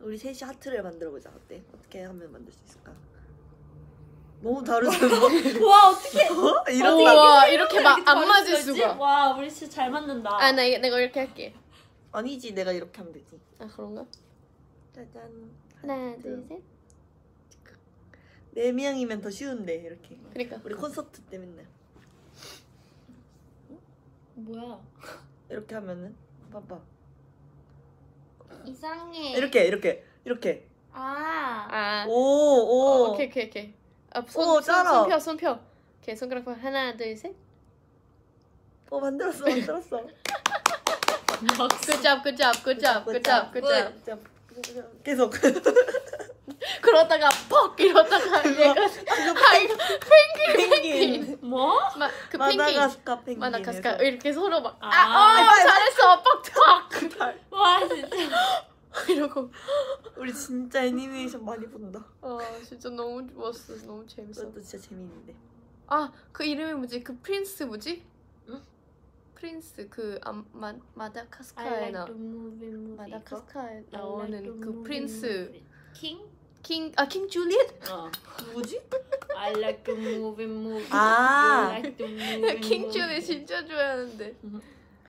우리 셋이 하트를 만들어 보자. 어때? 어떻게 하면 만들 수 있을까? 너무 다르죠. 뭐? 와 어떻게 어? 이런 우와 이렇게 막 안 맞을 수가. 와 우리 진짜 잘 맞는다. 아나 내가 이렇게 할게. 아니지. 내가 이렇게 하면 되지. 아 그런가? 짜잔. 하나 둘 셋. 네 명이면 더 쉬운데 이렇게. 그러니까. 우리 콘서트 때 맨날 뭐야? 이렇게 하면은 봐봐. 이상해. 이렇게 이렇게 이렇게. 아. 아. 오 오. 오. 오케이 오케이 오케이. 아, 오, 손, 손, 짜라. 손 펴, 손 펴. 오케이, 손가락 펴. 하나, 둘, 셋. 어 만들었어 만들었어. Job, good job, good job. 계속. 그러다가 퍽 이러다가 얘가 아 펭귄 펭귄. 뭐? 막그 펭귄. 마다가스카 펭귄. 마다가스카 이렇게 서로 막 아. 아, 어, 잘했어, 퍽 와 진짜. 퍽 이러고. 우리 진짜 애니메이션 많이 본다. 아 진짜 너무 좋았어, 너무 재밌어. 그것도 진짜 재밌는데. 아 그 이름이 뭐지? 그 prince 뭐지? 응? prince 그 아, 마 마다카스카에 나. 마다카스카에 나오는 그 prince move. King? King 아 King 줄리엔? 어. 누구지? I like to move it move it. 아. You like to move it King. 줄리엔 진짜 좋아하는데. 음.